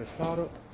il faro.